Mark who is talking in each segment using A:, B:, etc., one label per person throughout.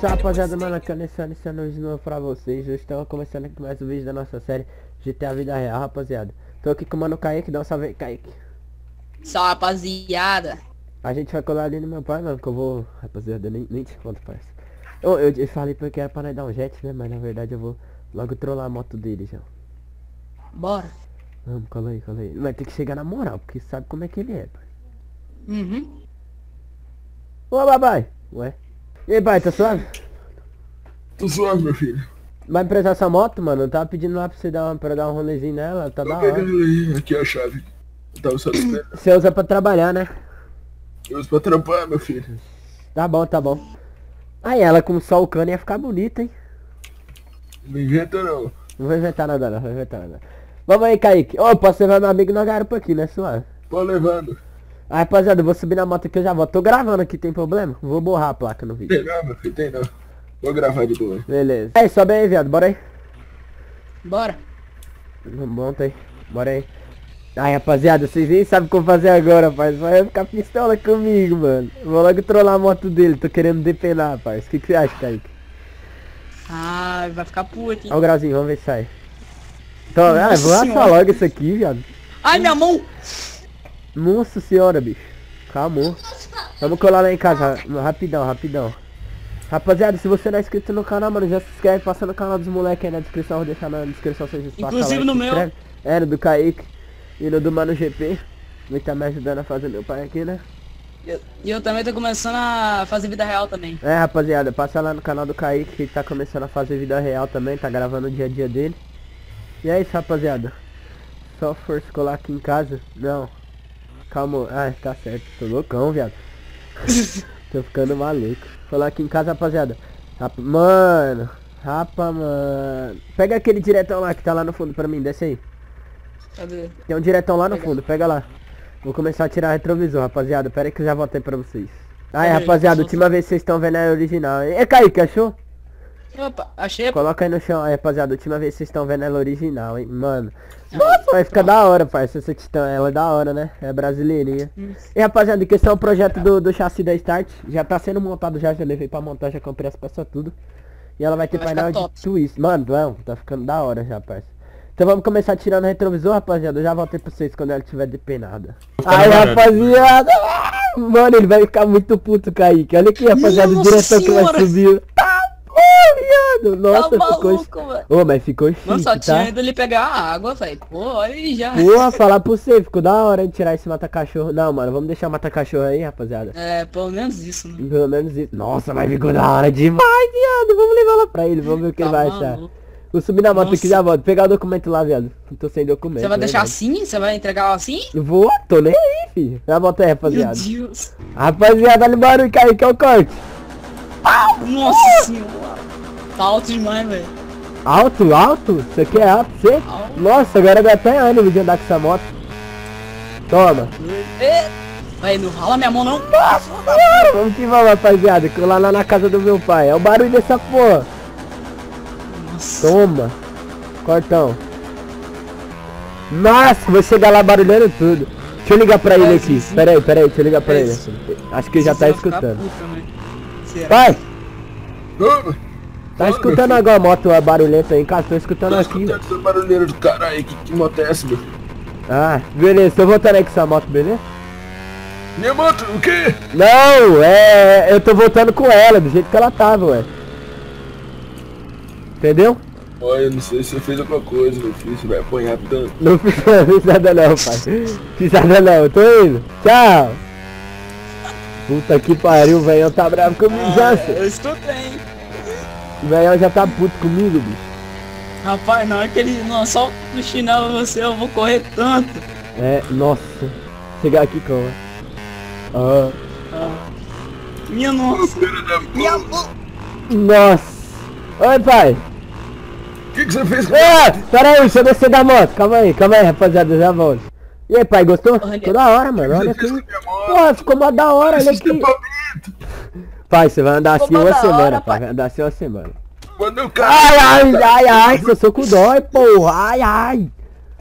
A: Tchau rapaziada, mano, aqui é Alessandro, iniciando de novo pra vocês. Hoje estamos começando aqui mais um vídeo da nossa série GTA Vida Real, rapaziada. Tô aqui com o mano Kaique, dá um salve aí, Kaique.
B: Salve, rapaziada.
A: A gente vai colar ali no meu pai, mano, que eu vou... Rapaziada, nem, nem te conto, parça. Eu, eu, eu falei porque era pra nós dar um jet, né, mas na verdade eu vou logo trollar a moto dele já.
B: Bora.
A: Vamos, cola aí, cola aí. Vai ter que chegar na moral, porque sabe como é que ele é, pai
B: Uhum.
A: Ô, babai! Ué? E aí, pai, tá suave?
C: Tô suave, meu filho.
A: Vai emprestar essa moto, mano? Eu tava pedindo lá pra você dar, uma, pra dar um rolezinho nela, tá da
C: Tô
A: hora.
C: aí, aqui a chave. Eu tava só esperando.
A: Você usa pra trabalhar, né?
C: Eu uso pra trampar, meu filho.
A: Tá bom, tá bom. Aí ela com só o cano ia ficar bonita, hein?
C: Não inventa não.
A: Não vou inventar nada não, não vou inventar nada. Vamos aí, Kaique. Ô, posso levar meu amigo na garupa aqui, né, suave?
C: Pode levando.
A: Ah, rapaziada, eu vou subir na moto aqui, eu já volto. Tô gravando aqui, tem problema? Vou borrar a placa no vídeo.
C: Tem não, meu filho, tem não. Vou gravar de boa.
A: Beleza. Aí, sobe aí, viado, bora aí.
B: Bora.
A: Monta aí, bora aí. Ai, rapaziada, vocês nem sabem como fazer agora, rapaz. Vai ficar pistola comigo, mano. Vou logo trollar a moto dele, tô querendo depenar, rapaz. O que, que você acha, Kaique?
B: Ai, vai ficar puto, hein?
A: Olha o grauzinho, vamos ver se sai. Então, ah, vou assar logo isso aqui, viado.
B: Ai, minha mão!
A: Nossa senhora, bicho. Calma. Vamos colar lá em casa. Rapidão, rapidão. Rapaziada, se você não é inscrito no canal, mano, já se inscreve. Passa no canal dos moleques aí na descrição. Vou deixar na descrição espaços.
B: Inclusive
A: lá,
B: no meu.
A: inscreve. É, no do Kaique. E no do Mano GP. Ele tá me ajudando a fazer meu pai aqui, né?
B: E eu, eu também tô começando a fazer vida real também.
A: É, rapaziada, passa lá no canal do Kaique, que ele tá começando a fazer vida real também, tá gravando o dia a dia dele. E é isso, rapaziada. Só força colar aqui em casa. Não. Calma. Ah, tá certo. Tô loucão, viado. Tô ficando maluco. Colar aqui em casa, rapaziada. Rapa... Mano. Rapa, mano. Pega aquele diretão lá que tá lá no fundo pra mim, desce aí.
B: Cadê?
A: Tem um diretão lá no
B: Pega.
A: fundo, pega lá. Vou começar a tirar retrovisor, rapaziada. Pera aí que eu já voltei pra vocês. Aí,
B: aí,
A: rapaziada,
B: sou-
A: última vez que vocês estão vendo é a original. E Kaique, achou?
B: Opa, achei.
A: Coloca aí no chão, aí, rapaziada. Última vez que vocês estão vendo ela original, hein, mano. Nossa, vai ficar da hora, parça. Essa titã, ela é da hora, né? É brasileirinha. E, rapaziada, em questão ao projeto do, do chassi da Start, já tá sendo montado já, já levei pra montar, já comprei as peças tudo. E ela vai ter
B: Vai
A: painel de twist. Mano, não, tá ficando da hora já, parça. Então vamos começar tirando o retrovisor, rapaziada. Eu já voltei pra vocês quando ela estiver depenada.
C: ficar
A: Aí, rapaziada. Mano, ele vai ficar muito puto, Kaique. Olha aqui, rapaziada, o diretor que vai subir. Nossa,
B: tá
A: ficou...
B: maluco, velho.
A: Ô, mas ficou chique,
B: Mano, só tinha
A: tá?
B: ido ele pegar a água, velho. Pô, olha aí já.
A: Porra, falar pra você, ficou da hora de tirar esse mata-cachorro. Não, mano, vamos deixar o mata-cachorro aí, rapaziada.
B: É, pelo menos isso, né?
A: Pelo menos isso. Nossa, mas ficou da hora demais, viado. Vamos levar lá pra ele, vamos ver o que ele
B: Tá
A: vai achar.
B: maluco.
A: Vou subir na moto aqui
B: Nossa.
A: já volto. Pegar o documento lá, viado. Tô sem documento.
B: Você vai deixar assim? Você vai entregar assim?
A: Vou, tô nem aí, filho. Já volta aí,
B: Meu
A: rapaziada.
B: Deus.
A: Rapaziada, olha o barulho que aí, que é o corte.
B: Nossa senhora. Tá alto demais, velho.
A: Alto, alto? Isso aqui é alto, você?
B: Alto.
A: Nossa, agora dá até ânimo de andar com essa moto. Toma.
B: É. Vai, não rala minha mão não.
A: Bora, vamos que vamos, rapaziada. Colar lá na casa do meu pai. É o barulho dessa porra.
B: Nossa.
A: Toma. Cortão. Nossa, vou chegar lá barulhando tudo. Deixa eu ligar pra ele
B: É,
A: aqui.
B: sim, sim.
A: Pera aí, pera aí, deixa eu ligar pra
B: É
A: ele. Acho que ele já tá escutando.
B: né?
A: Pai, tá escutando agora a moto barulhenta aí em casa? Tô escutando
C: Tô
A: aqui.
C: escutando essa barulheira do caralho. Que, que moto é essa, meu?
A: Ah, beleza. Tô voltando aí com essa moto, beleza?
C: Minha moto, o quê?
A: Não, é... Eu tô voltando com ela, do jeito que ela tava, ué. Entendeu?
C: Olha, não sei se você fez alguma coisa, meu filho. Você vai apanhar tanto.
A: Não fiz não fiz nada não, pai. Fiz nada não, eu tô indo. Tchau. Puta que pariu, o velhão tá bravo comigo já,
B: Ah, eu escutei.
A: O velhão já tá puto comigo, bicho.
B: Rapaz, na hora que ele lançar o chinelo você, eu vou correr tanto.
A: É, nossa. Chegar aqui como? Ah,
B: Ah. Minha nossa. Minha mão.
A: nossa. Oi, pai.
C: O que, que você fez com
A: Ah, pera aí, deixa eu descer da moto. Calma aí, calma aí, rapaziada, eu já volto. E aí, pai, gostou?
B: Olha.
A: Ficou da hora, mano. Olha aqui. Porra, ficou mó da hora, olha aqui. Pai, você vai andar assim uma
B: da
A: semana,
B: hora,
A: pai. Vai andar assim uma semana.
C: Manda o cara.
A: Ai, ai, ai, ai, seu soco dói, porra. Ai, ai.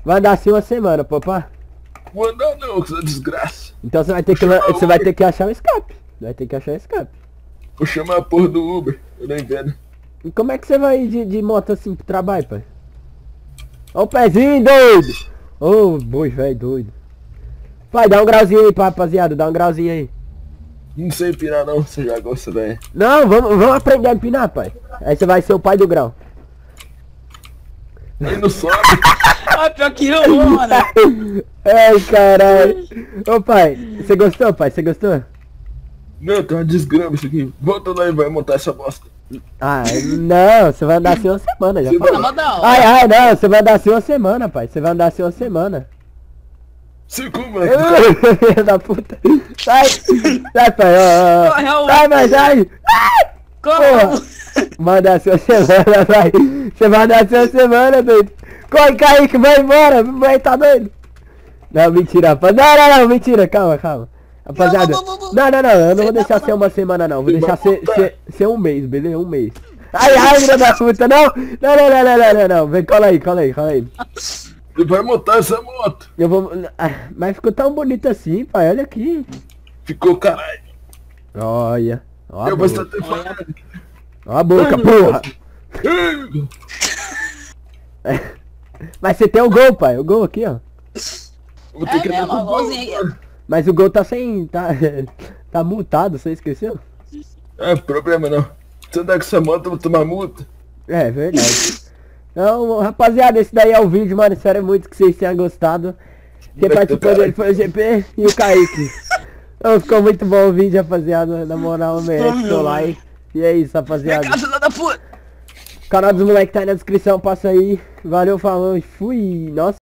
A: Vai andar assim uma semana, papá.
C: vou andar não, essa desgraça.
A: Então você vai ter que, você vai ter que achar um escape. Vai ter que achar um escape.
C: Vou chamar a porra do Uber, eu nem vendo.
A: E como é que você vai ir de, de moto assim pro trabalho, pai? Ó o pezinho, doido! Ô, boi velho doido. Pai, dá um grauzinho aí rapaziada, dá um grauzinho aí.
C: Não sei empinar não, você já gosta, velho.
A: Não, vamos, vamos aprender a empinar, pai. Aí você vai ser o pai do grau.
C: Aí não sobe.
B: Ah, pior que eu vou, mano.
A: Ai, caralho. Ô pai, você gostou, pai? Você gostou?
C: Não, tá uma desgrama isso aqui. Volta lá e vai montar essa bosta.
A: Ah, não, você vai andar assim uma semana já.
B: Tá.
A: Ai, ai, não, você vai andar assim uma semana, pai. Você vai andar assim uma semana.
C: Mano?
A: Filho da puta. Sai, sai, pai, ó, ó,
B: Corre.
A: Sai, mas sai.
B: Como?
A: Manda assim uma semana, vai. Você vai andar assim uma semana, doido. Corre, Kaique, vai embora. Vai, tá doido. Não, mentira, rapaz. Não, não, não, mentira. Calma, calma. Rapaziada.
B: Não, não, não, não.
A: Não. Eu não vou
B: Você
A: deixar
B: tá
A: ser uma semana, não. Vou deixar ser, ser, ser um mês, beleza? Um mês. Ai, ai, filha da puta, não. Não, não, não, não, não, não, não. Vem, cola aí, cola aí, cola aí.
C: Você vai montar essa moto.
A: Eu vou... Ah, Mas ficou tão bonito assim, pai. Olha aqui.
C: Ficou caralho.
A: Olha. Ó a
C: Eu vou
A: boca.
C: estar até falando.
A: Ó a boca,
C: Ai,
A: porra. Mas você tem o gol, pai. O gol aqui, ó.
C: Vou ter
B: É
C: que
B: mesmo, igualzinho.
C: gol.
A: Mas o gol tá sem. tá. tá multado, você esqueceu?
C: É, problema não. Se andar com essa moto, eu vou tomar multa.
A: É verdade. Então, rapaziada, esse daí é o vídeo, mano. Espero muito que vocês tenham gostado. Quem participou dele foi o GP e o Kaique. Então ficou muito bom o vídeo, rapaziada. Na moral, merece seu like. E é isso, rapaziada. O canal dos moleques tá aí na descrição, passa aí. Valeu, falou e fui. Nossa.